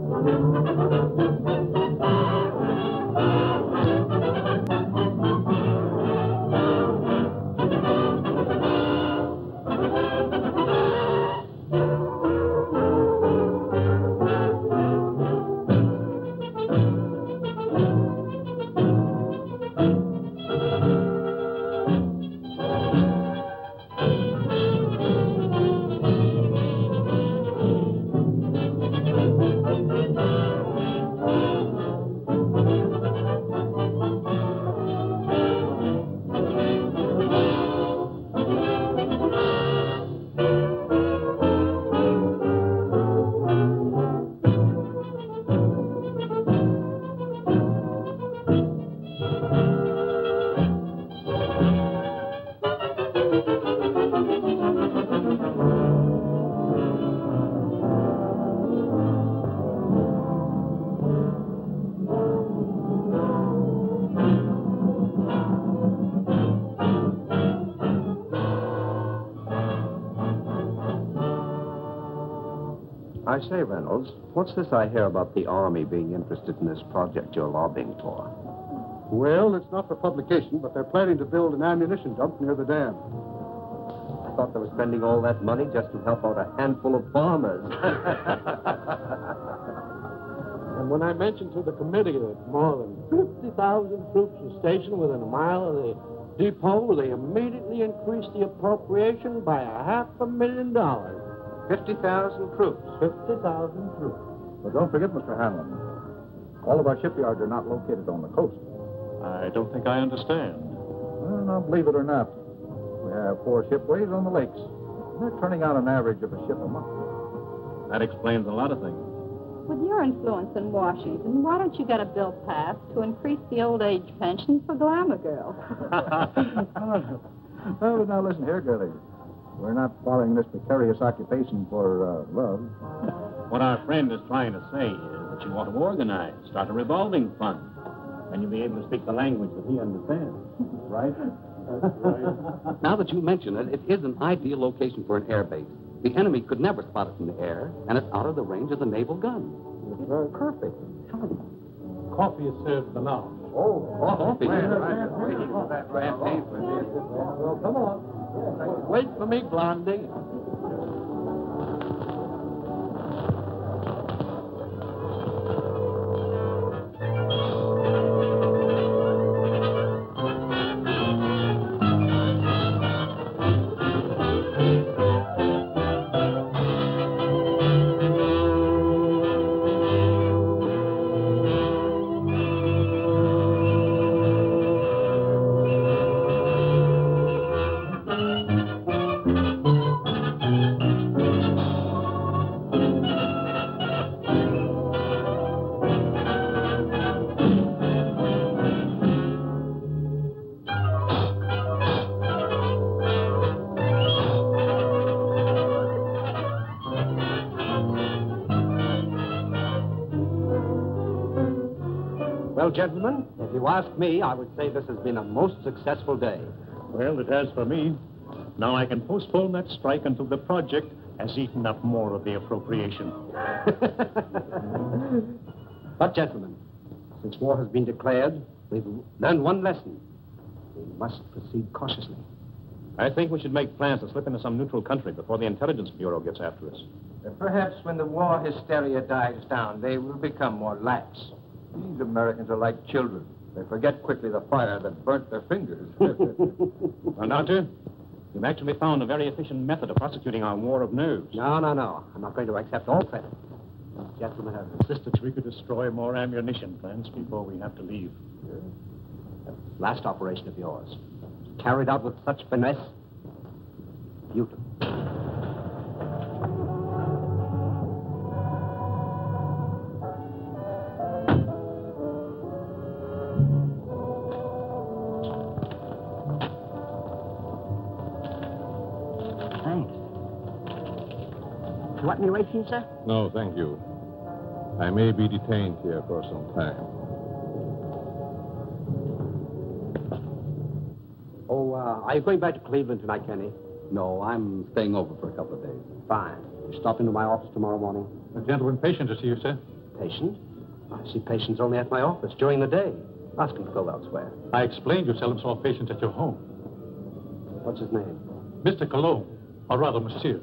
Thank you. I say, Reynolds, what's this I hear about the Army being interested in this project you're lobbying for? Well, it's not for publication, but they're planning to build an ammunition dump near the dam. I thought they were spending all that money just to help out a handful of farmers. And when I mentioned to the committee that more than 50,000 troops were stationed within a mile of the depot, they immediately increased the appropriation by a half a million dollars. 50,000 troops. 50,000 troops. But don't forget, Mr. Hanlon, all of our shipyards are not located on the coast. I don't think I understand. Well, now, believe it or not, we have four shipways on the lakes. They're turning out an average of a ship a month. That explains a lot of things. With your influence in Washington, why don't you get a bill passed to increase the old age pension for glamour girls? oh, now listen here, girlie. We're not following this precarious occupation for uh, love. What our friend is trying to say is that you ought to organize, start a revolving fund, and you'll be able to speak the language that he understands. Right? Now that you mention it, it is an ideal location for an air base. The enemy could never spot it from the air, and it's out of the range of the naval gun. It's perfect. Coffee is served for now. Oh, come on. Wait for me, Blondie. Well, gentlemen, if you ask me, I would say this has been a most successful day. Well, it has for me. Now I can postpone that strike until the project has eaten up more of the appropriation. But, gentlemen, since war has been declared, we've learned one lesson. We must proceed cautiously. I think we should make plans to slip into some neutral country before the Intelligence Bureau gets after us. Perhaps when the war hysteria dies down, they will become more lax. These Americans are like children. They forget quickly the fire that burnt their fingers. Well, Doctor, you've actually found a very efficient method of prosecuting our war of nerves. No, no, no. I'm not going to accept all credit. These gentlemen have insisted We could destroy more ammunition plants before we have to leave. last operation of yours. Carried out with such finesse. Beautiful. You want any ration, sir? No, thank you. I may be detained here for some time. Oh, uh, are you going back to Cleveland tonight, Kenny? No, I'm staying over for a couple of days. Fine. You stop into my office tomorrow morning? A gentleman patient to see you, sir. patient. I see patients only at my office during the day. Ask him to go elsewhere. I explained you seldom saw patients at your home. What's his name? Mr. Colomb, or rather, Monsieur.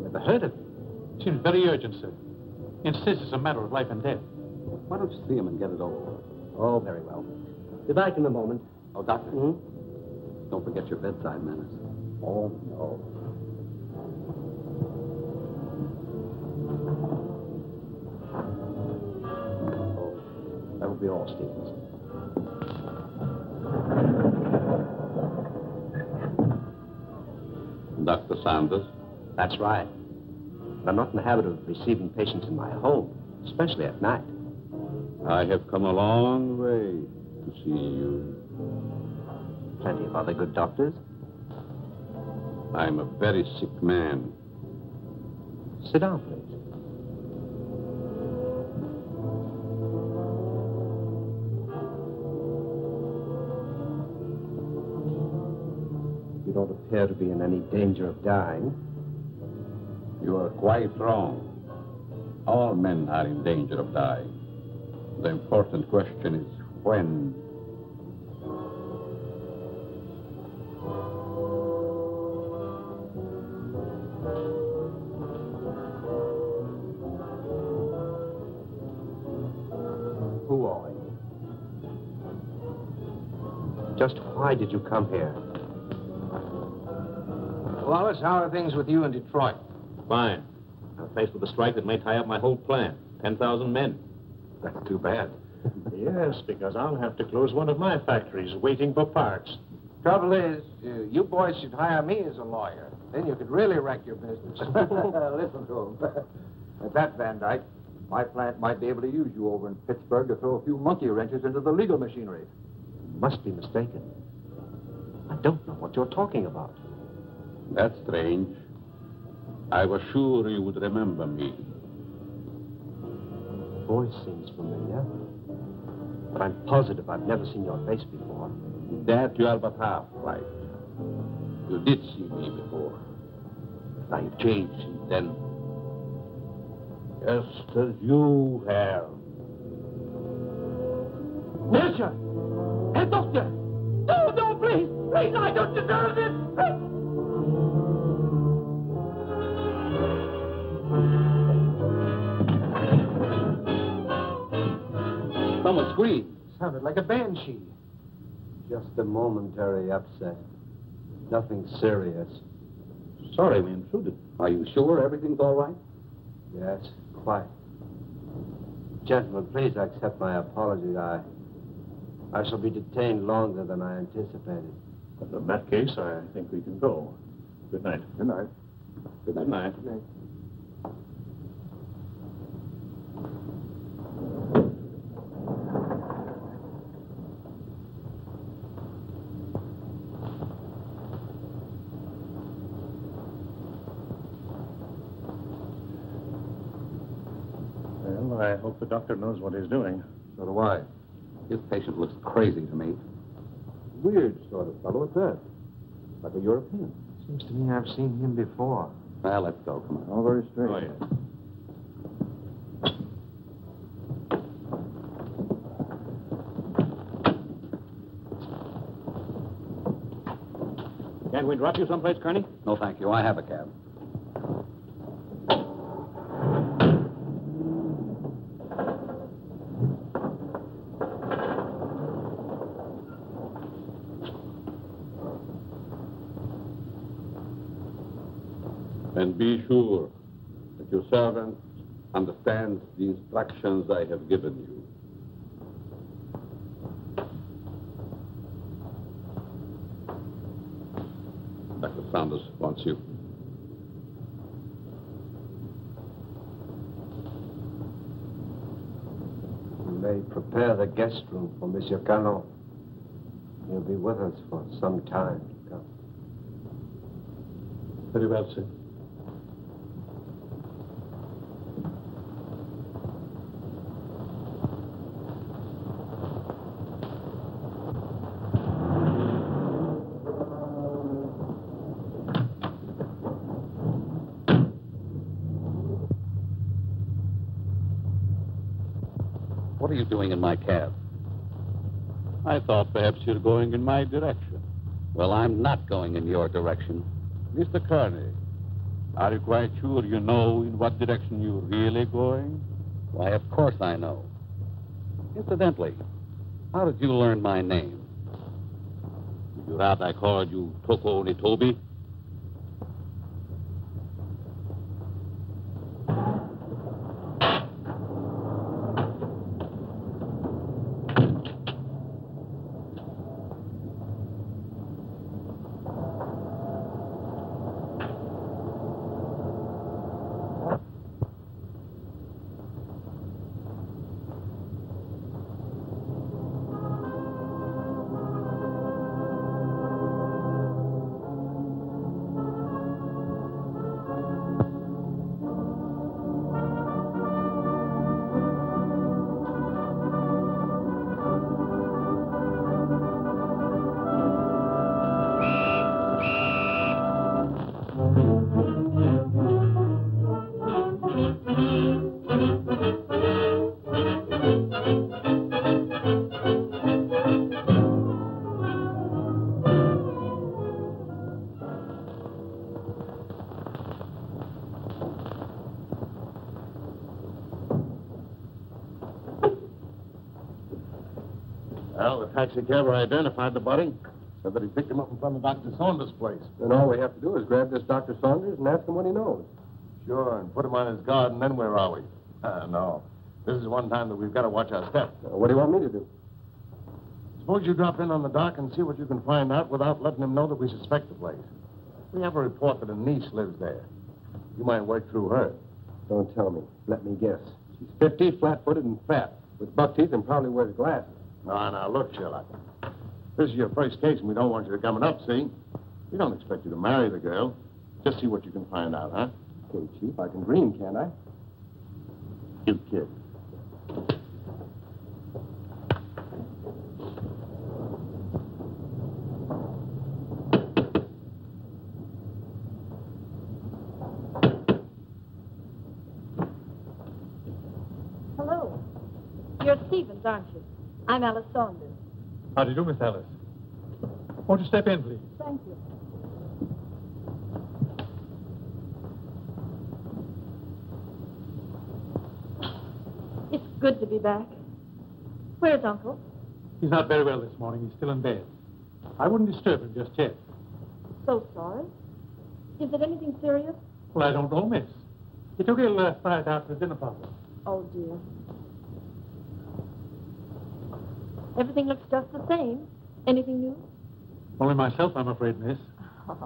Never heard of him. Seems very urgent, sir. Insists it's a matter of life and death. Why don't you see him and get it over with? Oh, very well. Be back in a moment. Oh, Doctor, Hmm? don't forget your bedside manners. Oh, no. Oh, that will be all, Stevens. Dr. Saunders, That's right. But I'm not in the habit of receiving patients in my home, especially at night. I have come a long way to see you. Plenty of other good doctors. I'm a very sick man. Sit down, please. You don't appear to be in any danger of dying. You are quite wrong. All men are in danger of dying. The important question is when. Who are you? Just why did you come here? Wallace, how are things with you in Detroit? Fine. I'm faced with a strike that may tie up my whole plant. 10,000 men. That's too bad. Yes, because I'll have to close one of my factories waiting for parts. Trouble is, uh, you boys should hire me as a lawyer. Then you could really wreck your business. Listen to him. At that, Van Dyke, my plant might be able to use you over in Pittsburgh to throw a few monkey wrenches into the legal machinery. You must be mistaken. I don't know what you're talking about. That's strange. I was sure you would remember me. Voice seems familiar. But I'm positive I've never seen your face before. That you are but half right. You did see me before. I've changed since then. Just as you have. Monsieur! Herr Doctor! No, no, please! Please, I don't deserve this! Please. Someone screamed. Sounded like a banshee. Just a momentary upset. Nothing serious. Sorry we intruded. Are you sure everything's all right? Yes, quite. Gentlemen, please accept my apology. I, I shall be detained longer than I anticipated. But In that case, I think we can go. Good night. Good night. Good night. Well, I hope the doctor knows what he's doing. So do I. This patient looks crazy to me. Weird sort of fellow at that. Like a European. Seems to me I've seen him before. Well, let's go. Come on. All very strange. Oh, yeah. Can't we drop you someplace, Kearney? No, thank you. I have a cab. And be sure that your servant understands the instructions I have given you. Dr. Saunders wants you. You may prepare the guest room for Monsieur Canon. He'll be with us for some time to come. Very well, sir. Doing in my cab? I thought perhaps you're going in my direction. Well, I'm not going in your direction. Mr. Kearney, are you quite sure you know in what direction you're really going? Why, of course I know. Incidentally, how did you learn my name? Would you rather I called you Toko Nitobi? Taxi cabber identified the body. Said that he picked him up in front of Dr. Saunders' place. Then all we have to do is grab this Dr. Saunders and ask him what he knows. Sure, and put him on his guard, and then where are we? Uh, no. This is one time that we've got to watch our step. Uh, what do you want me to do? Suppose you drop in on the doc and see what you can find out without letting him know that we suspect the place. We have a report that a niece lives there. You might work through her. Don't tell me. Let me guess. She's 50, flat-footed, and fat, with buck teeth and probably wears glasses. Now, now, look, Sherlock. This is your first case, and we don't want you to come and up, see? We don't expect you to marry the girl. Just see what you can find out, huh? Okay, Chief, I can dream, can't I? You kid. Hello. You're Stevens, aren't you? I'm Alice Saunders. How do you do, Miss Alice? Won't you step in, please? Thank you. It's good to be back. Where's Uncle? He's not very well this morning. He's still in bed. I wouldn't disturb him just yet. So sorry. Is it anything serious? Well, I don't know, miss. He took ill last night after the dinner party. Oh, dear. Everything looks just the same. Anything new? Only myself, I'm afraid, miss.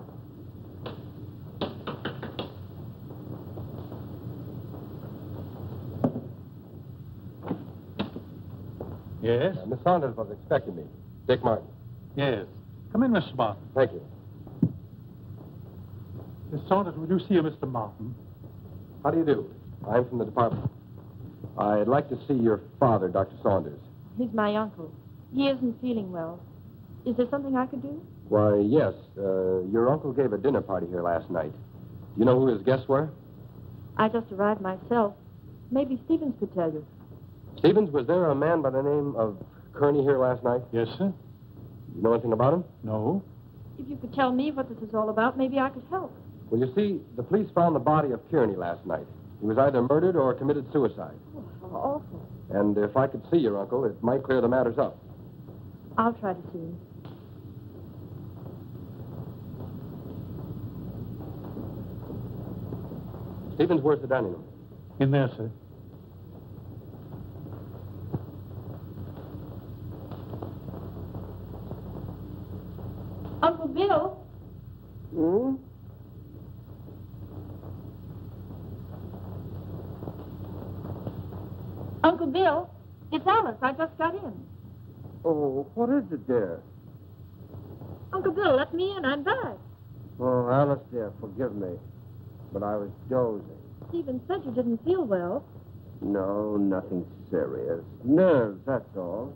Yes? Uh, Miss Saunders was expecting me. Dick Martin. Yes. Come in, Mr. Martin. Thank you. Miss Saunders, would you see a Mr. Martin? How do you do? I'm from the department. I'd like to see your father, Dr. Saunders. He's my uncle. He isn't feeling well. Is there something I could do? Why, yes. Uh, your uncle gave a dinner party here last night. Do you know who his guests were? I just arrived myself. Maybe Stevens could tell you. Stevens, was there a man by the name of Kearney here last night? Yes, sir. You know anything about him? No. If you could tell me what this is all about, maybe I could help. Well, you see, the police found the body of Kearney last night. He was either murdered or committed suicide. Oh, how awful. And if I could see your uncle, it might clear the matters up. I'll try to see him. Stevens, where's the dining room? In there, sir. Uncle Bill? Hmm? Uncle Bill? It's Alice. I just got in. Oh, what is it, dear? Uncle Bill, let me in. I'm back. Oh, Alice, dear, forgive me. But I was dozing. Stephen said you didn't feel well. No, nothing serious. Nerves, that's all.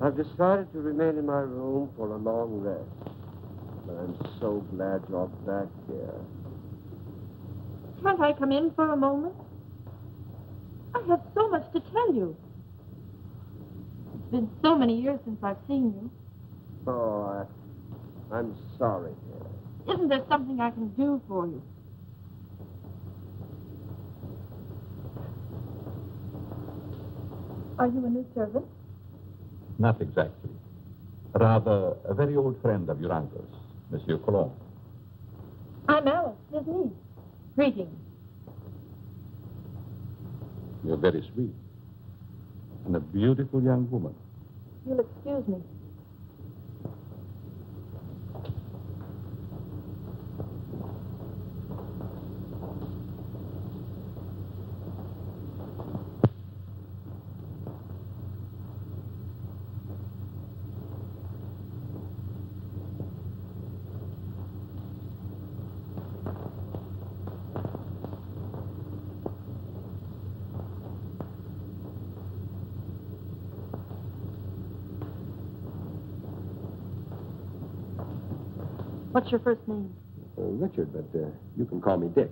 I've decided to remain in my room for a long rest. But I'm so glad you're back here. Can't I come in for a moment? I have so much to tell you. It's been so many years since I've seen you. Oh, I, I'm sorry, dear. Isn't there something I can do for you? Are you a new servant? Not exactly. Rather, a very old friend of your uncle's, Monsieur Colomb. I'm Alice, his niece. Greetings. You're very sweet. And a beautiful young woman. You'll excuse me. What's your first name? Uh, Richard, but uh, you can call me Dick.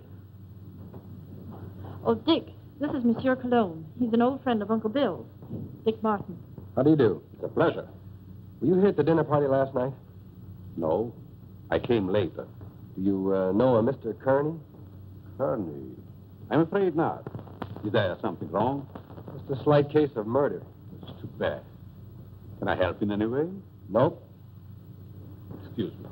Oh, Dick. This is Monsieur Colomb. He's an old friend of Uncle Bill's. Dick Martin. How do you do? It's a pleasure. Were you here at the dinner party last night? No, I came later. Do you uh, know a Mr. Kearney? Kearney? I'm afraid not. Is there something wrong? Just a slight case of murder. It's too bad. Can I help in any way? Nope. Excuse me.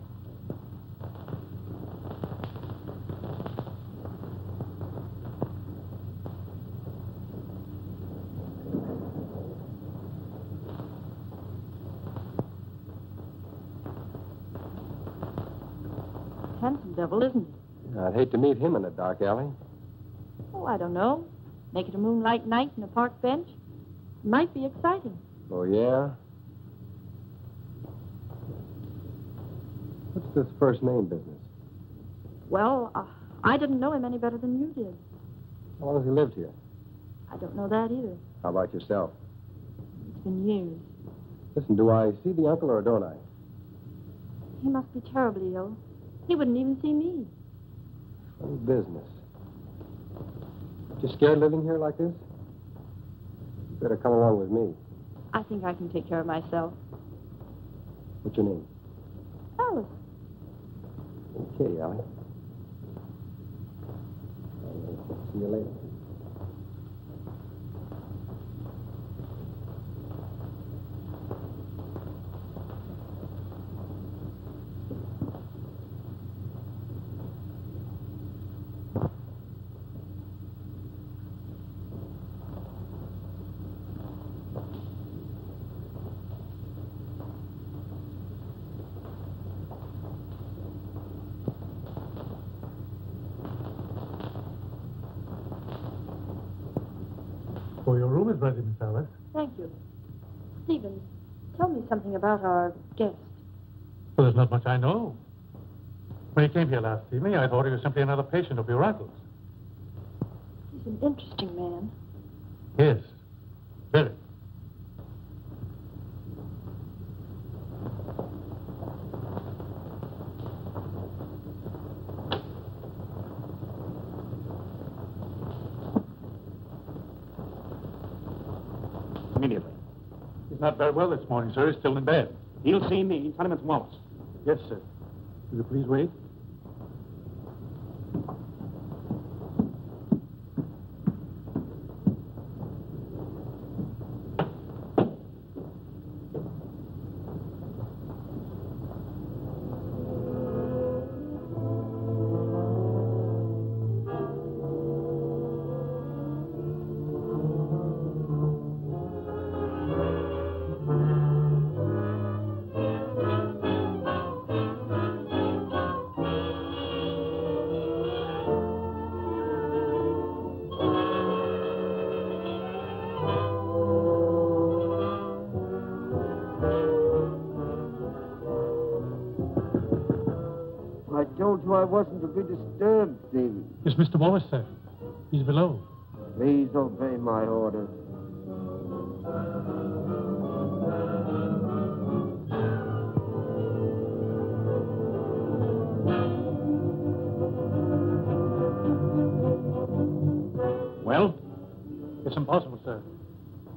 Devil, isn't he? I'd hate to meet him in a dark alley. Oh, I don't know. Make it a moonlight night in a park bench. It Might be exciting. Oh, yeah? What's this first name business? Well, uh, I didn't know him any better than you did. How long has he lived here? I don't know that either. How about yourself? It's been years. Listen, do I see the uncle or don't I? He must be terribly ill. He wouldn't even see me. Funny business. You scared living here like this? You better come along with me. I think I can take care of myself. What's your name? Alice. Okay, Alice. See you later. Oh, your room is ready, Miss Alice. Thank you. Stevens, tell me something about our guest. Well, there's not much I know. When he came here last evening, I thought he was simply another patient of your uncle's. He's an interesting man. Yes, very. Immediately. He's not very well this morning, sir. He's still in bed. He'll see me. Tell him it's Wallace. Yes, sir. Will you please wait? I wasn't be disturbed, Stevens. It's Mr. Wallace, sir. He's below. Please obey my orders. Well? It's impossible, sir.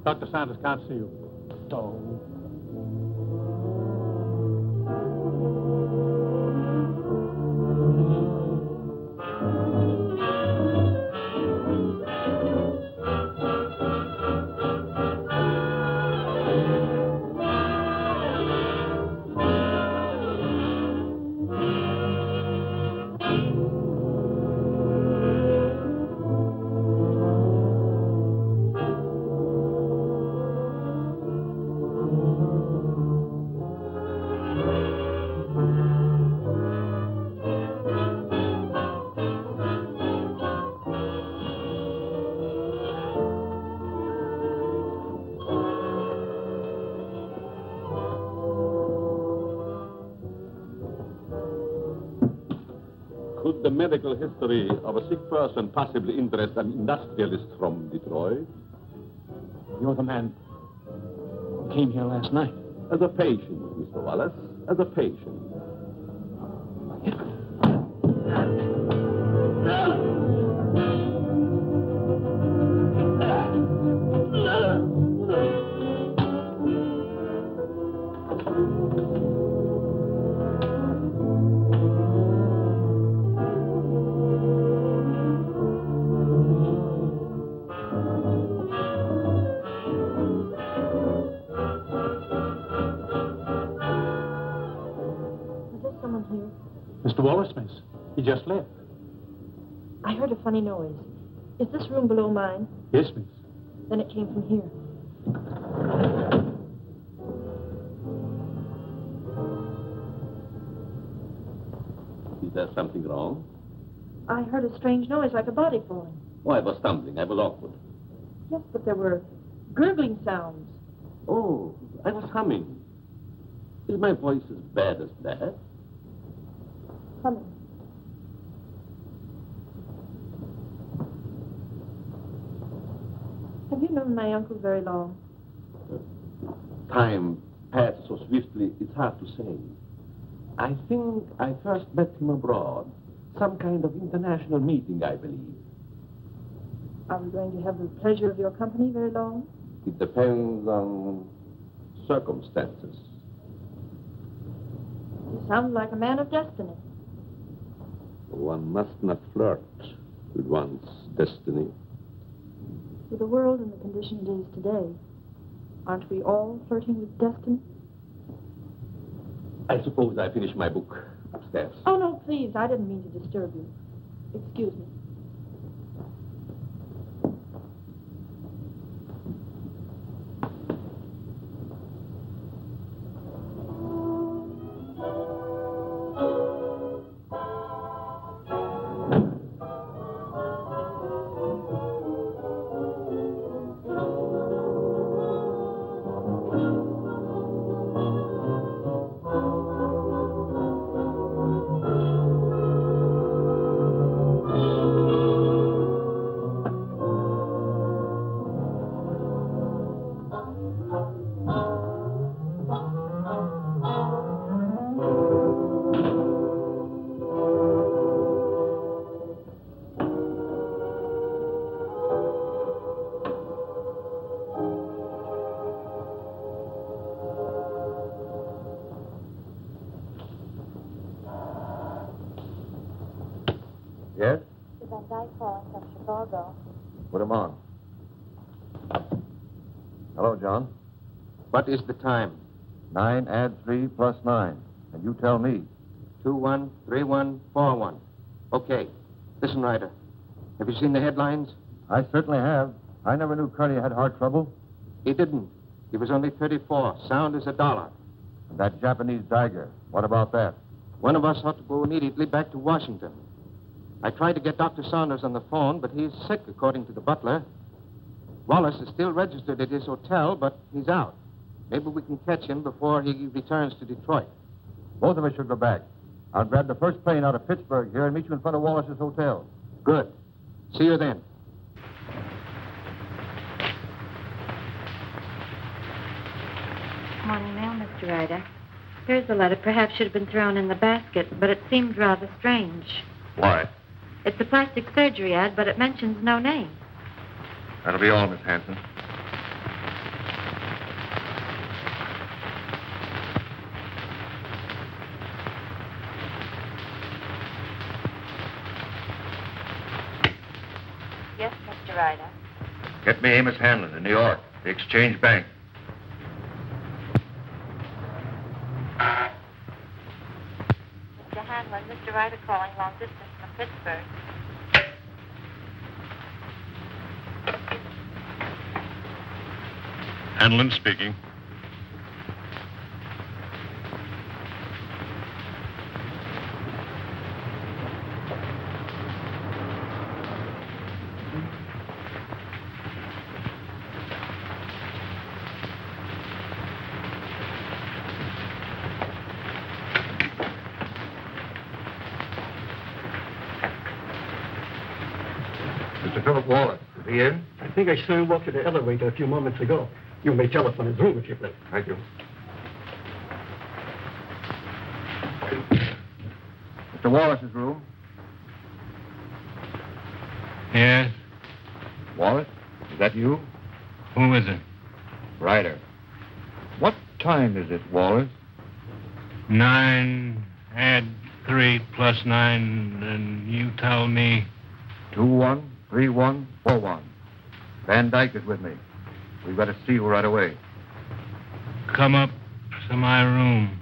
Dr. Saunders can't see you. So, medical history of a sick person possibly interest an industrialist from Detroit? You're the man who came here last night. As a patient, Mr. Wallace. As a patient. Just left. I heard a funny noise. Is this room below mine? Yes, miss. Then it came from here. Is there something wrong? I heard a strange noise like a body falling. Oh, I was stumbling. I was awkward. Yes, but there were gurgling sounds. Oh, I was humming. Is my voice as bad as that? Humming. Have you known my uncle very long? Time passed so swiftly, it's hard to say. I think I first met him abroad. Some kind of international meeting, I believe. Are we going to have the pleasure of your company very long? It depends on circumstances. You sound like a man of destiny. One must not flirt with one's destiny. With the world and the condition it is today, aren't we all flirting with destiny? I suppose I finished my book upstairs. Oh, no, please. I didn't mean to disturb you. Excuse me. What is the time? Nine add three plus nine. And you tell me. Two one three one four one. Okay. Listen, Ryder. Have you seen the headlines? I certainly have. I never knew Curly had heart trouble. He didn't. He was only 34, sound as a dollar. And that Japanese dagger. What about that? One of us ought to go immediately back to Washington. I tried to get Dr. Saunders on the phone, but he's sick, according to the butler. Wallace is still registered at his hotel, but he's out. Maybe we can catch him before he returns to Detroit. Both of us should go back. I'll grab the first plane out of Pittsburgh here and meet you in front of Wallace's hotel. Good. See you then. Morning mail, Mr. Ryder. Here's the letter. Perhaps should have been thrown in the basket, but it seemed rather strange. Why? It's a plastic surgery ad, but it mentions no name. That'll be all, Miss Hanson. Get me Amos Hanlon in New York, the Exchange Bank. Mr. Hanlon, Mr. Ryder calling long distance from Pittsburgh. Hanlon speaking. Mr. Philip Wallace, is he in? I think I saw him walk to the elevator a few moments ago. You may telephone his room if you please. Thank you. Mr. Wallace's room. Yes? Wallace, is that you? Who is it? Ryder. What time is it, Wallace? Nine, add three plus nine, and you tell me. Two one three one four one. Van Dyke is with me. We've got to see you right away. Come up to my room.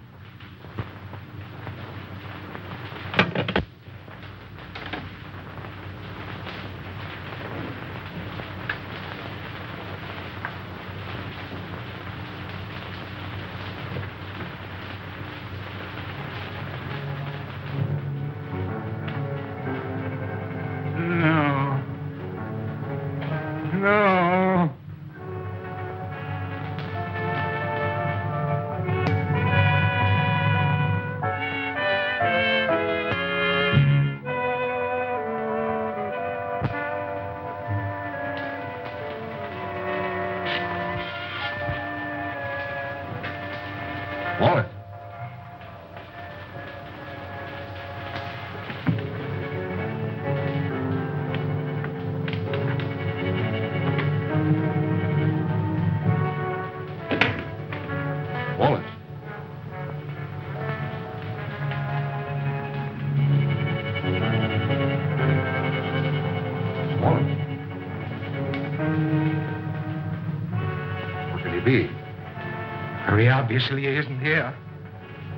Obviously he isn't here.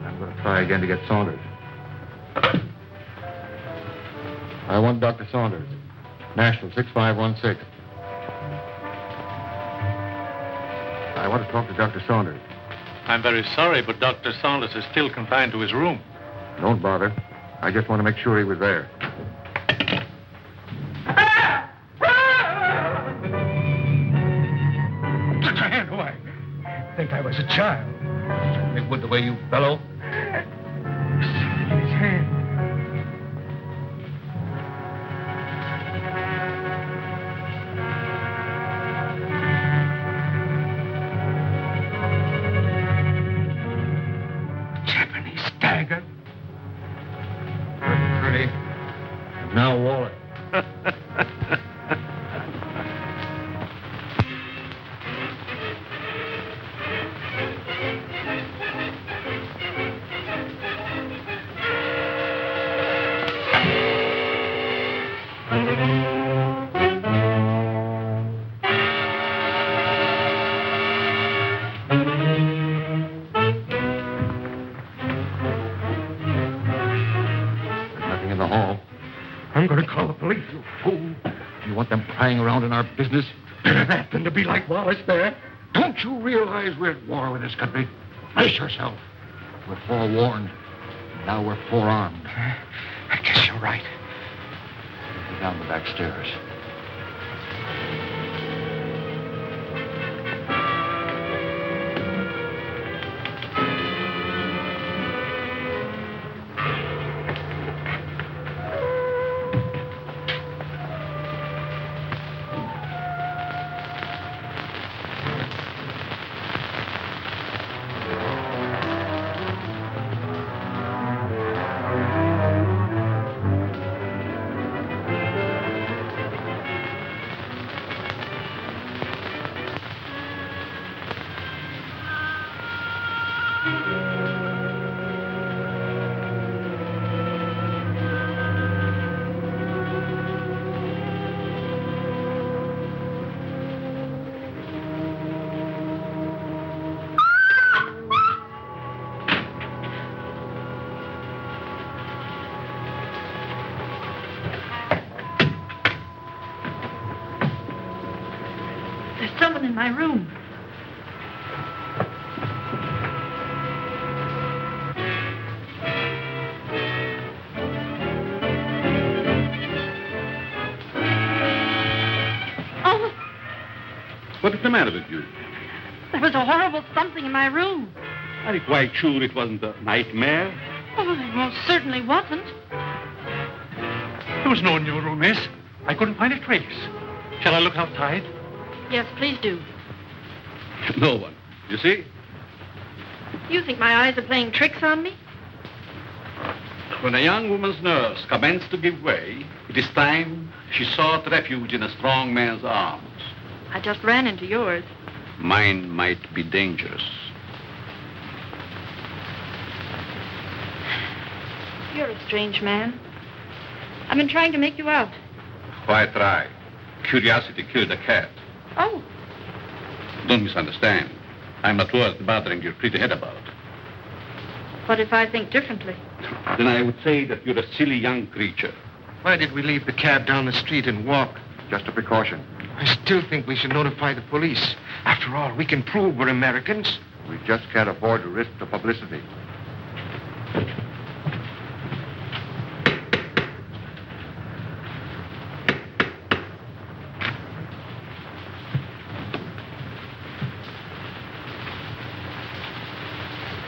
I'm going to try again to get Saunders. I want Dr. Saunders. National 6516. I want to talk to Dr. Saunders. I'm very sorry, but Dr. Saunders is still confined to his room. Don't bother. I just want to make sure he was there. Prying around in our business? Better that than to be like Wallace there. Don't you realize we're at war with this country? Brace yourself. We're forewarned. Now we're forearmed. I guess you're right. Go down the back stairs. What is the matter with you? there was a horrible something in my room. Are you quite sure it wasn't a nightmare? Oh, it most certainly wasn't. There was no one in your room, miss. I couldn't find a trace. Shall I look outside? Yes, please do. No one. You see? You think my eyes are playing tricks on me? When a young woman's nerves commence to give way, it is time she sought refuge in a strong man's arms. I just ran into yours. Mine might be dangerous. You're a strange man. I've been trying to make you out. Why try? Curiosity killed a cat. Oh, Don't misunderstand. I'm not worth bothering your pretty head about. but if I think differently? Then I would say that you're a silly young creature. Why did we leave the cab down the street and walk? Just a precaution. I still think we should notify the police. After all, we can prove we're Americans. We just can't afford to risk the publicity.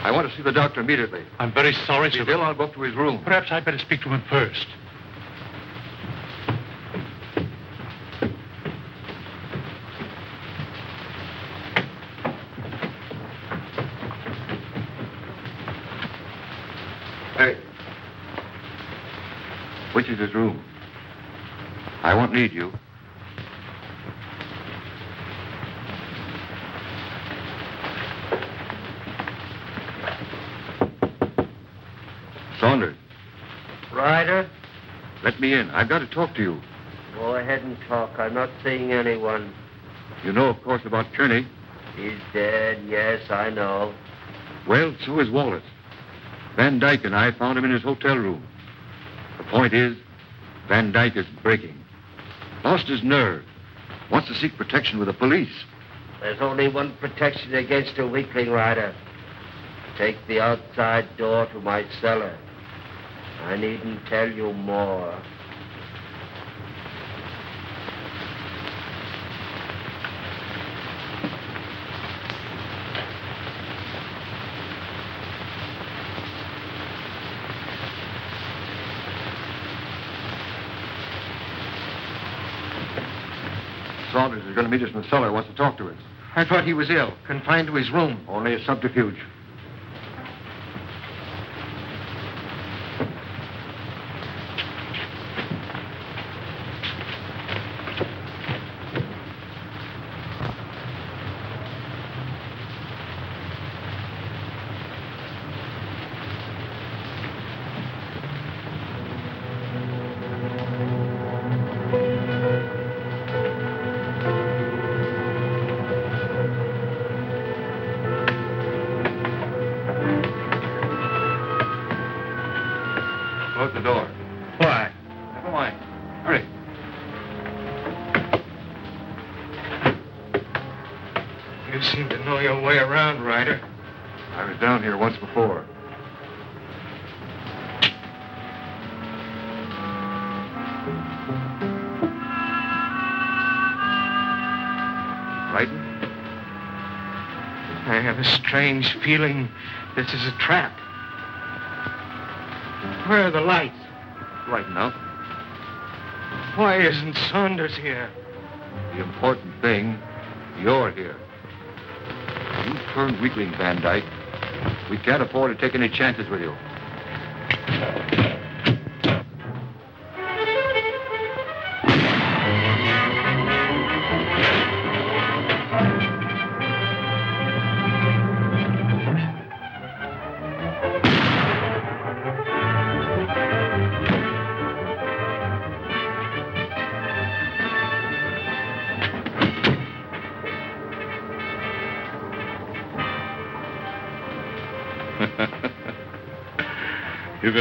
I want to see the doctor immediately. I'm very sorry, sir. Bill, I'll go up to his room. Perhaps I'd better speak to him first. Hey. Which is his room? I won't need you. Saunders, Ryder, let me in. I've got to talk to you. go ahead and talk. I'm not seeing anyone. You know, of course, about Kearney. He's dead, yes, I know. Well, so is Wallace. Van Dyke and I found him in his hotel room. The point is, Van Dyke is breaking. Lost his nerve. Wants to seek protection with the police. There's only one protection against a weakling, Ryder. Take the outside door to my cellar. I needn't tell you more. Saunders is going meet us in the cellar. Wants to talk to us. I thought he was ill, confined to his room. Only a subterfuge. Feeling this is a trap. Where are the lights? Right enough. Why isn't Saunders here? The important thing, you're here. You turned weakling, Van Dyke. We can't afford to take any chances with you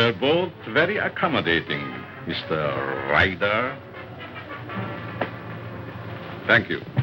were both very accommodating, Mr. Ryder. Thank you.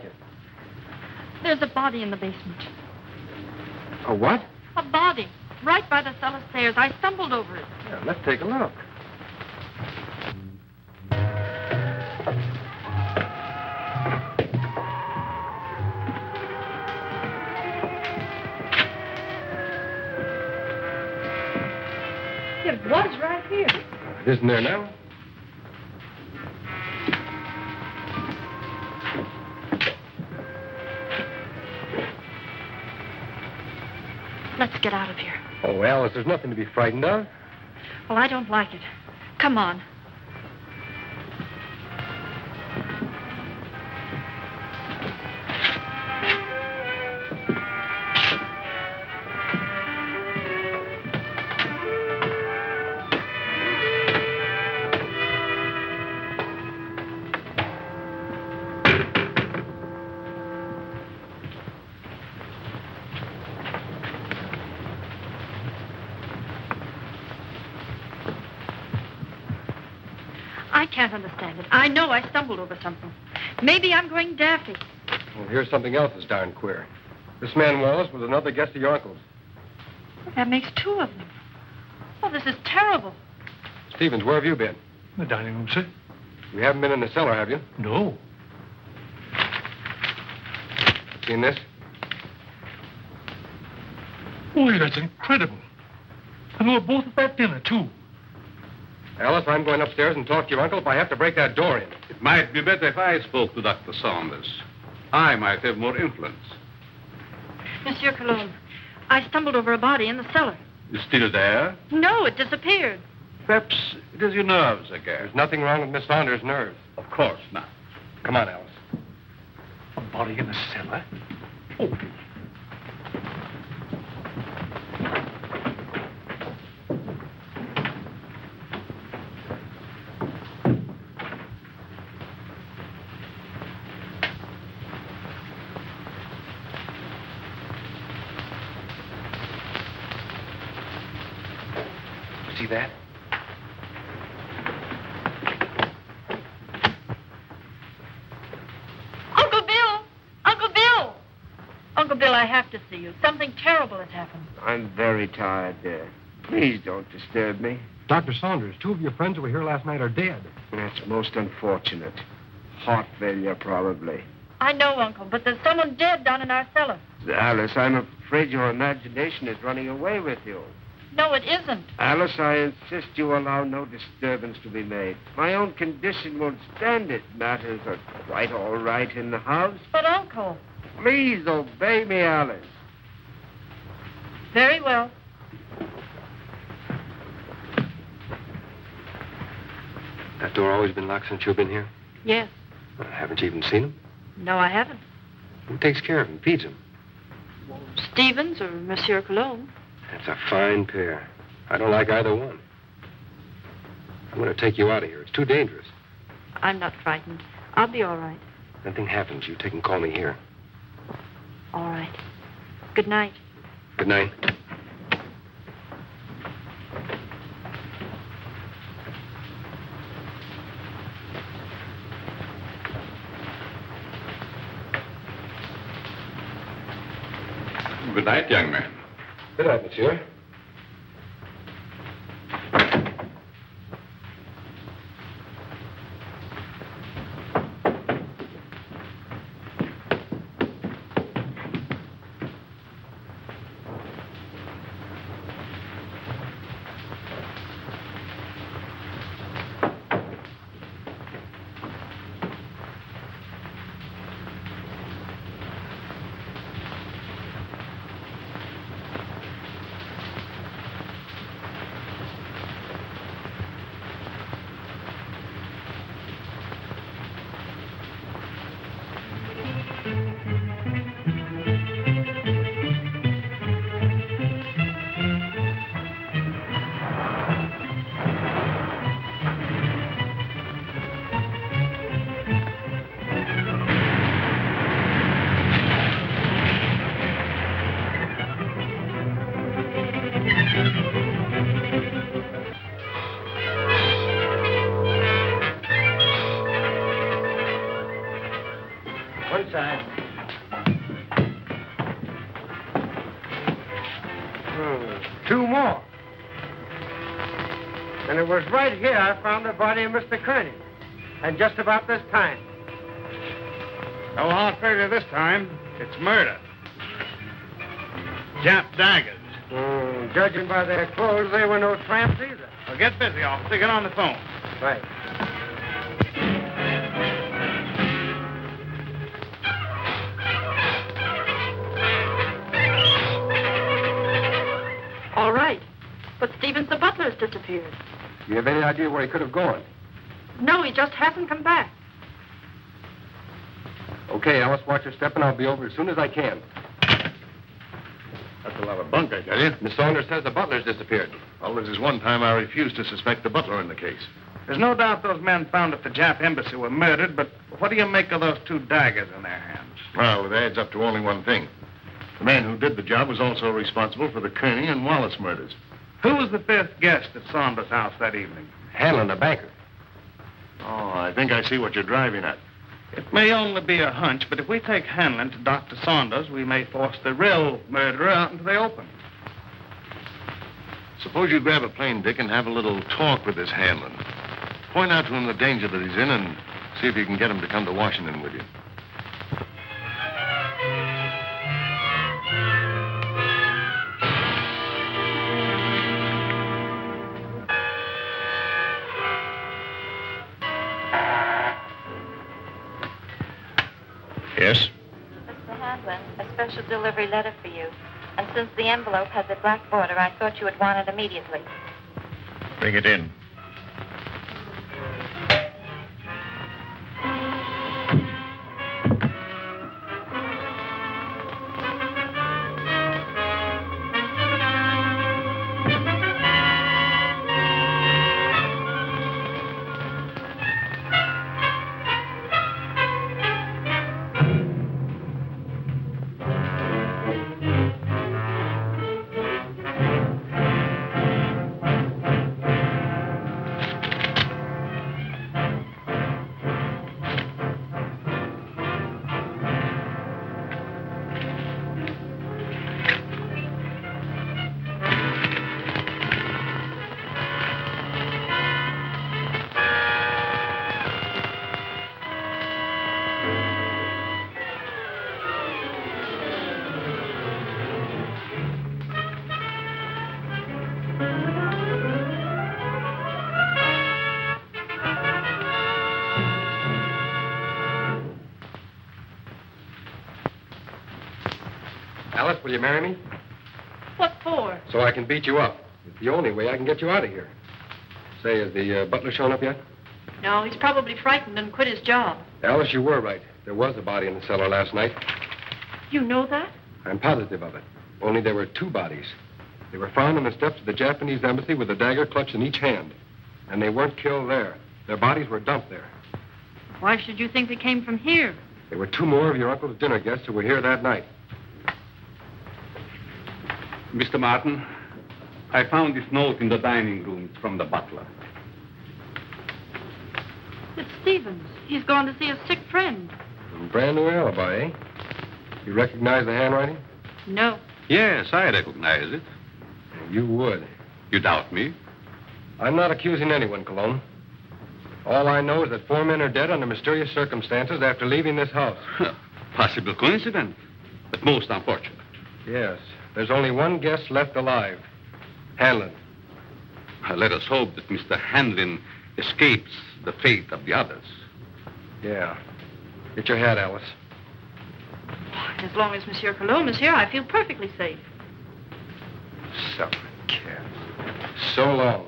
Like it. There's a body in the basement. A what? A body. Right by the cellar stairs. I stumbled over it. Yeah, let's take a look. It was right here. It isn't there now? Alice, there's nothing to be frightened of. Well, I don't like it. Come on. Can't understand it. I know I stumbled over something. Maybe I'm going daffy. Well, here's something else that's darn queer. This man Wallace was another guest of your uncle's. That makes two of them. Oh, this is terrible. Stevens, where have you been? In the dining room, sir. You haven't been in the cellar, have you? No. Seen this? Oh, Boy, that's incredible. And we were both at that dinner, too. Alice, I'm going upstairs and talk to your uncle if I have to break that door in. It might be better if I spoke to Dr. Saunders. I might have more influence. Monsieur Colomb, I stumbled over a body in the cellar. It's still there? No, it disappeared. Perhaps it is your nerves again. There's nothing wrong with Miss Saunders' nerves. Of course not. Come on, Alice. A body in the cellar? See that? Uncle Bill! Uncle Bill! Uncle Bill, I have to see you. Something terrible has happened. I'm very tired, dear. Please don't disturb me. Dr. Saunders, two of your friends who were here last night are dead. That's most unfortunate. Heart failure, probably. I know, Uncle, but there's someone dead down in our cellar. Alice, I'm afraid your imagination is running away with you. No, it isn't. Alice, I insist you allow no disturbance to be made. My own condition won't stand it. Matters are quite all right in the house. But, Uncle. Please obey me, Alice. Very well. That door always been locked since you've been here? Yes. Uh, haven't you even seen him? No, I haven't. Who takes care of him, feeds him? Stevens or Monsieur Colomb. That's a fine pair. I don't like either one. I'm going to take you out of here. It's too dangerous. I'm not frightened. I'll be all right. If anything happens, you take and call me here. All right. Good night. Good night. Good night, young man. Good night, monsieur. Was right here I found the body of Mr. Kearney. And just about this time. No hard failure this time. It's murder. Jap daggers. Hmm, judging by their clothes, they were no tramps either. Well, get busy, officer. Get on the phone. Right. Idea where he could have gone? No, he just hasn't come back. Okay, Alice, watch your step, and I'll be over as soon as I can. That's a lot of bunk, I tell you. Miss Saunders says the butler's disappeared. Well, this is one time I refused to suspect the butler in the case. There's no doubt those men found at the Jap embassy were murdered, but what do you make of those two daggers in their hands? Well, it adds up to only one thing. The man who did the job was also responsible for the Kearney and Wallace murders. Who was the fifth guest at Saunders' house that evening? Hanlon, the banker. Oh, I think I see what you're driving at. It may only be a hunch, but if we take Hanlon to Dr. Saunders, we may force the real murderer out into the open. Suppose you grab a plane, Dick, and have a little talk with this Hanlon. Point out to him the danger that he's in and see if you can get him to come to Washington with you. Delivery letter for you. And since the envelope has a black border, I thought you would want it immediately. Bring it in. Will you marry me? What for? So I can beat you up. It's the only way I can get you out of here. Say, has the uh, butler shown up yet? No, he's probably frightened and quit his job. Alice, you were right. There was a body in the cellar last night. You know that? I'm positive of it. Only there were two bodies. They were found on the steps of the Japanese embassy with a dagger clutched in each hand. And they weren't killed there. Their bodies were dumped there. Why should you think they came from here? There were two more of your uncle's dinner guests who were here that night. Mr. Martin, I found this note in the dining room It's from the butler. It's Stevens. He's gone to see a sick friend. Brand new alibi, eh? You recognize the handwriting? No. Yes, I recognize it. You would. You doubt me? I'm not accusing anyone, Colomb. All I know is that four men are dead under mysterious circumstances after leaving this house. Possible coincidence, but most unfortunate. Yes. There's only one guest left alive. Hanlon. Uh, Let us hope that Mr. Hanlon escapes the fate of the others. Yeah. Get your hat, Alice. As long as Monsieur Colomb is here, I feel perfectly safe. Son of a cat. So long.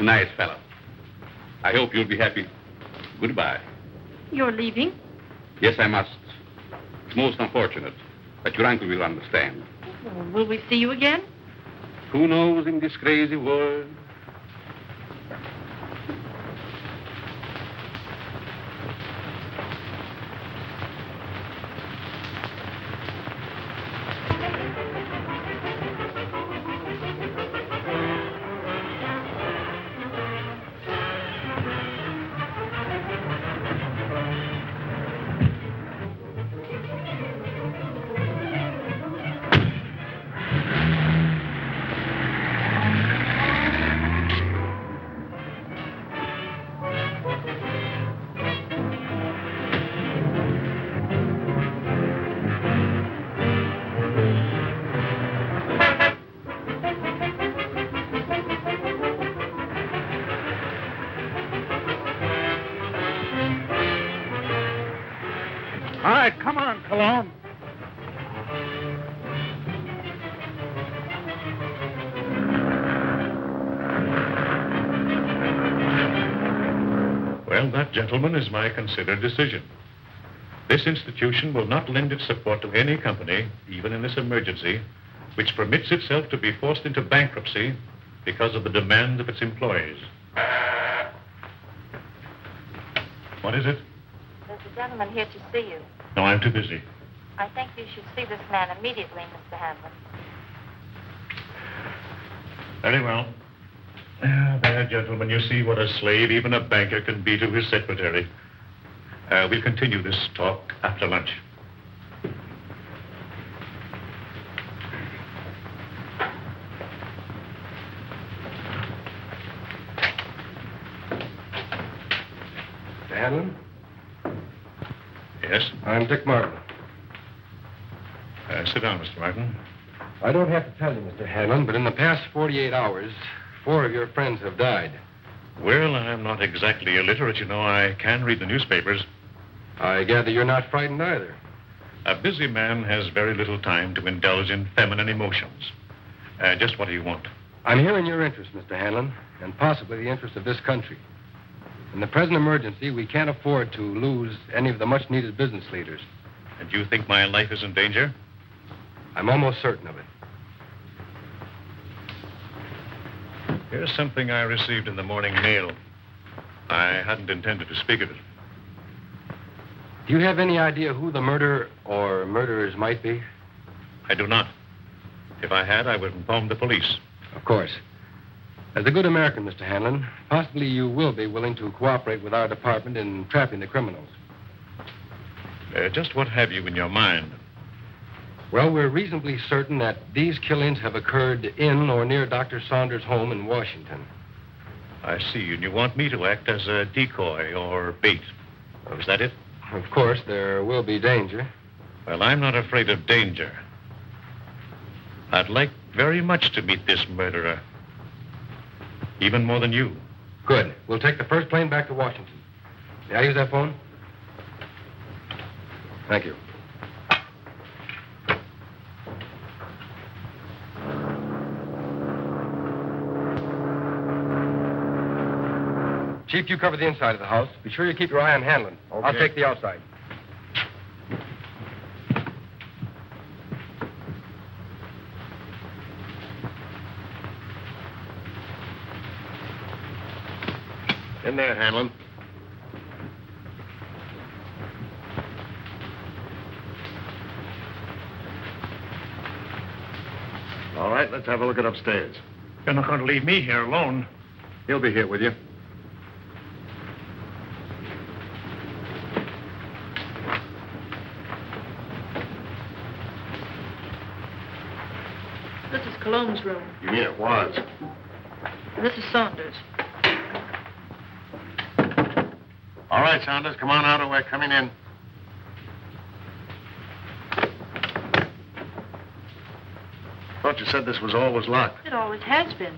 Nice fellow. I hope you'll be happy. Goodbye. You're leaving? Yes, I must. It's most unfortunate, but your uncle will understand. Well, will we see you again? Who knows in this crazy world? Gentlemen, is my considered decision. This institution will not lend its support to any company, even in this emergency, which permits itself to be forced into bankruptcy because of the demands of its employees. What is it? There's a gentleman here to see you. No, I'm too busy. I think you should see this man immediately, Mr. Hanlon. Very well. Ah, There, gentlemen, you see what a slave even a banker can be to his secretary. Uh, we'll continue this talk after lunch. Mr. Hanlon? Yes? I'm Dick Martin. Uh, sit down, Mr. Martin. I don't have to tell you, Mr. Hanlon, but in the past 48 hours, four of your friends have died. Well, I'm not exactly illiterate, you know. I can read the newspapers. I gather you're not frightened either. A busy man has very little time to indulge in feminine emotions. Uh, just what do you want? I'm here in your interest, Mr. Hanlon, and possibly the interest of this country. In the present emergency, we can't afford to lose any of the much needed business leaders. And you think my life is in danger? I'm almost certain of it. Here's something I received in the morning mail. I hadn't intended to speak of it. Do you have any idea who the murderer or murderers might be? I do not. If I had, I would inform the police. Of course. As a good American, Mr. Hanlon, possibly you will be willing to cooperate with our department in trapping the criminals. Uh, just what have you in your mind? Well, we're reasonably certain that these killings have occurred in or near Dr. Saunders' home in Washington. I see, and you want me to act as a decoy or bait. Oh, is that it? Of course, there will be danger. Well, I'm not afraid of danger. I'd like very much to meet this murderer. Even more than you. Good. We'll take the first plane back to Washington. May I use that phone? Thank you. Chief, you cover the inside of the house. Be sure you keep your eye on Hanlon. I'll take the outside. In there, Hanlon. All right, let's have a look at upstairs. You're not going to leave me here alone. He'll be here with you. This room. You mean it was? This is Saunders. All right, Saunders, come on out or we're coming in. Thought you said this was always locked. It always has been.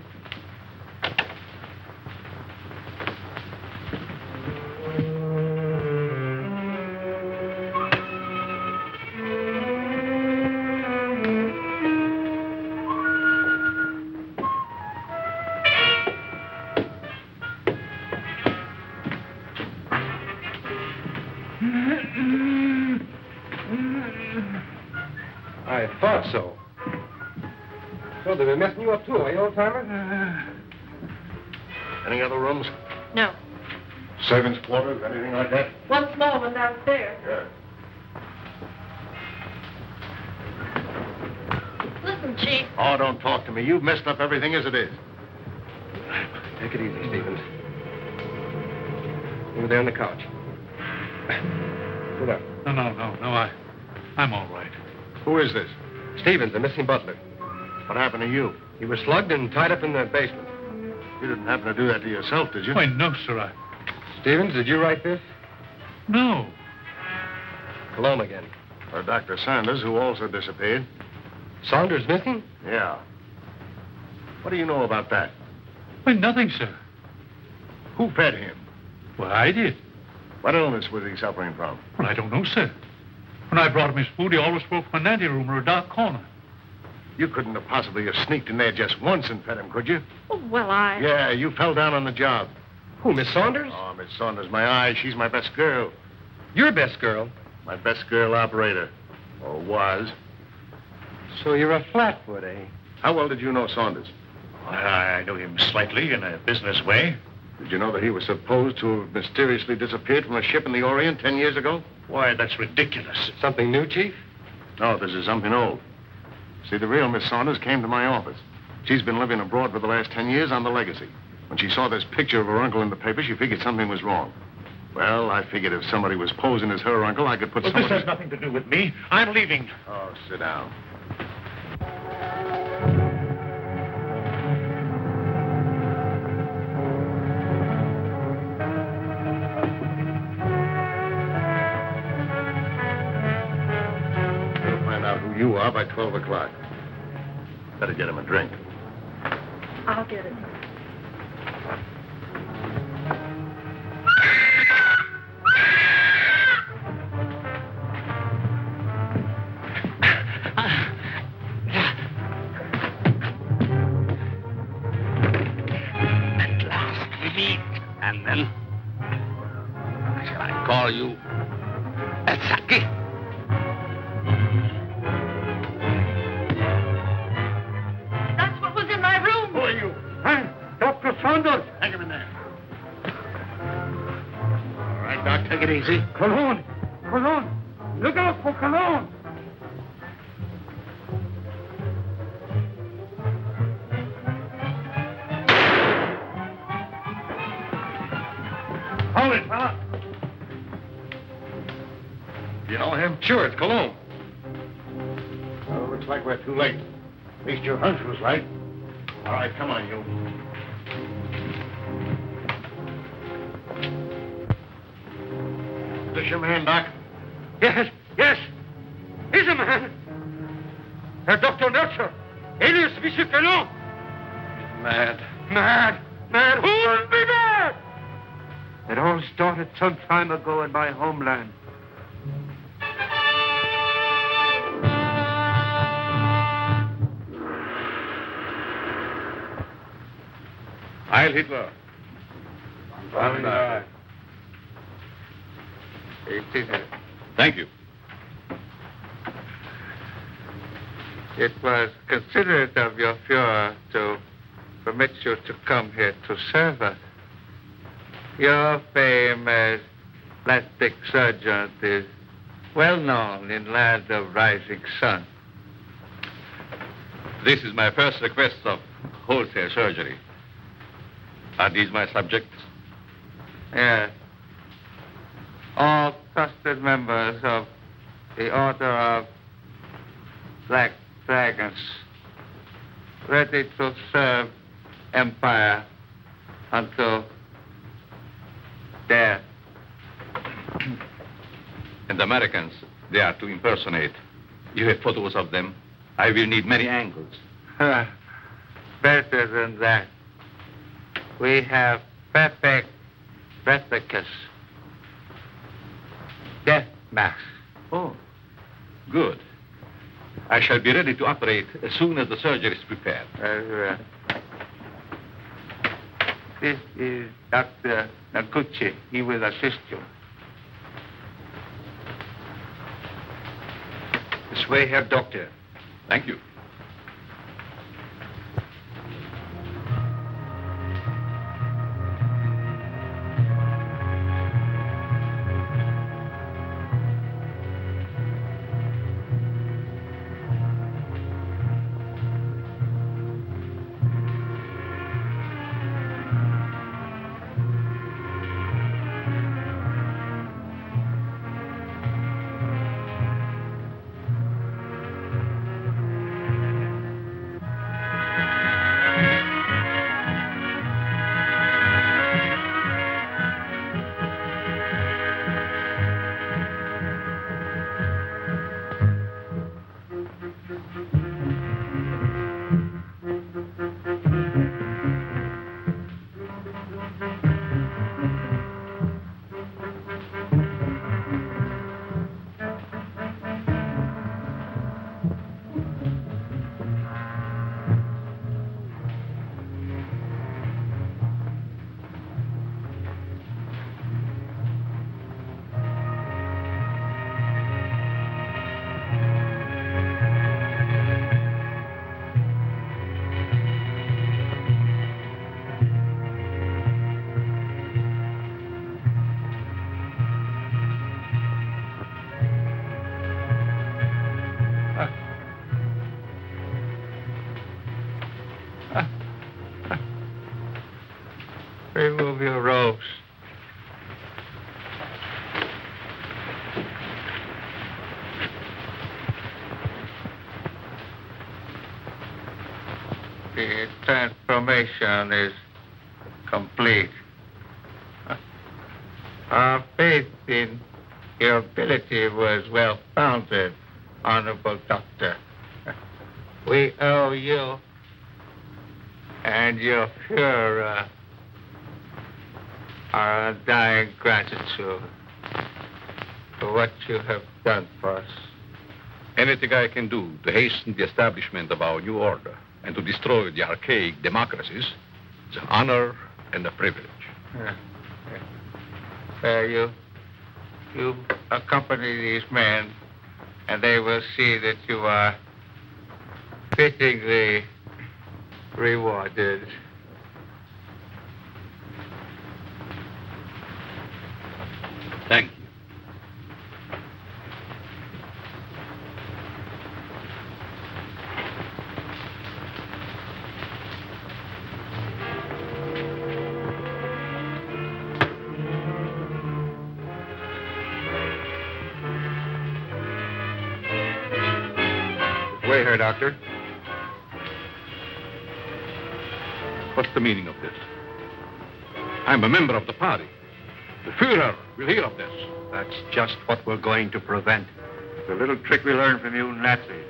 Servants' anything like that? One small one downstairs. Yeah. Listen, Chief. Oh, don't talk to me. You've messed up everything as it is. Take it easy, Stevens. Over there on the couch. Sit up. No, no, no, no. I, I'm all right. Who is this? Stevens, the missing butler. What happened to you? He was slugged and tied up in the basement. You didn't happen to do that to yourself, did you? Why, no, sir. I... Stevens, did you write this? No. Colomb again. Or Dr. Saunders, who also disappeared. Saunders missing? Yeah. What do you know about that? Why, nothing, sir. Who fed him? Well, I did. What illness was he suffering from? Well, I don't know, sir. When I brought him his food, he always spoke from an anteroom or a dark corner. You couldn't have possibly have sneaked in there just once and fed him, could you? Oh, well, I... Yeah, you fell down on the job. Who, Miss Saunders? Oh, Miss Saunders, my eye. She's my best girl. Your best girl? My best girl operator. Or was. So you're a flatfoot, eh? How well did you know Saunders? I knew him slightly in a business way. Did you know that he was supposed to have mysteriously disappeared from a ship in the Orient ten years ago? Why, that's ridiculous. Something new, Chief? No, this is something old. See, the real Miss Saunders came to my office. She's been living abroad for the last ten years on the legacy. When she saw this picture of her uncle in the paper, she figured something was wrong. Well, I figured if somebody was posing as her uncle, I could put Well, someone... this has nothing to do with me. I'm leaving. Oh, sit down. We'll find out who you are by 12 o'clock. Better get him a drink. I'll get it. It, fella. You know him? Sure, it's Colomb. Well, looks like we're too late. At least your hunch was right. All right, come on, you. Is this your man, Doc? Yes, yes. He's a man. Herr Dr. Melcher, alias Monsieur Colomb. Mad. Mad, mad. Who would be mad? It all started some time ago in my homeland. Heil Hitler. Thank you. It was considerate of your Fuhrer to permit you to come here to serve us. Your fame as plastic surgeon is well known in land of rising sun. This is my first request of wholesale surgery. Are these my subjects? Yes. All trusted members of the Order of Black Dragons, ready to serve Empire until death. And the Americans, they are to impersonate. You have photos of them. I will need many angles. Better than that. We have perfect replicas. Death masks. Oh, good. I shall be ready to operate as soon as the surgery is prepared. Uh, this is Dr. Noguchi. He will assist you. This way, Herr Doctor. Thank you. Transformation is complete. Uh, our faith in your ability was well founded, Honorable Doctor. We owe you and your Fuhrer our undying gratitude for what you have done for us. Anything I can do to hasten the establishment of our new order and to destroy the archaic democracies is an honor and a privilege. Yeah. Uh, you, you accompany these men, and they will see that you are fittingly rewarded. Thank you. Doctor. What's the meaning of this? I'm a member of the party. The Führer will hear of this. That's just what we're going to prevent. The little trick we learned from you Nazis.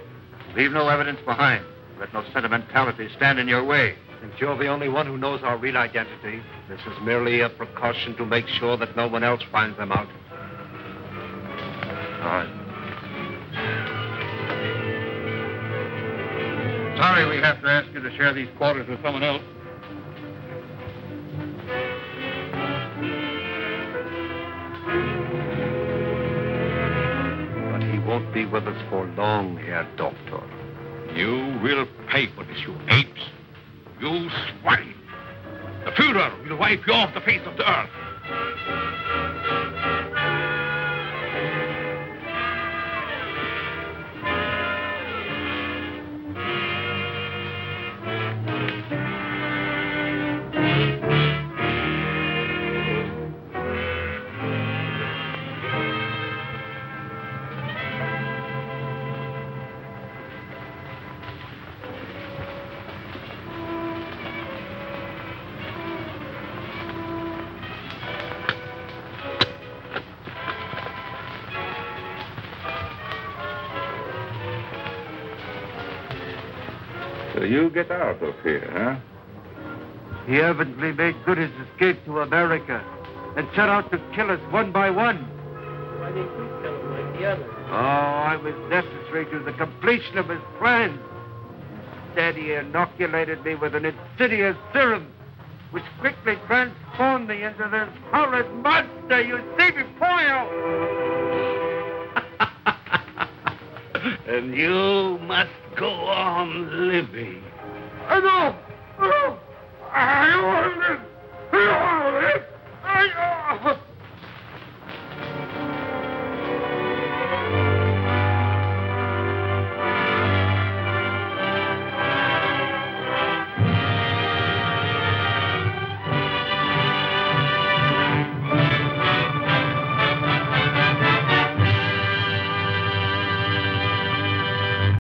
Leave no evidence behind. Let no sentimentality stand in your way. Since you're the only one who knows our real identity, this is merely a precaution to make sure that no one else finds them out. All right. Sorry we have to ask you to share these quarters with someone else. But he won't be with us for long, Herr Doctor. You will pay for this, you apes. You swine. The Führer will wipe you off the face of the earth. Get out of here, huh? He evidently made good his escape to America and set out to kill us one by one. Why didn't you kill him like the others? Oh, I was necessary to the completion of his plan. Instead, he inoculated me with an insidious serum, which quickly transformed me into this horrid monster you see before you. and you must go on living. Enough! Enough! I don't want this! I want this! I want!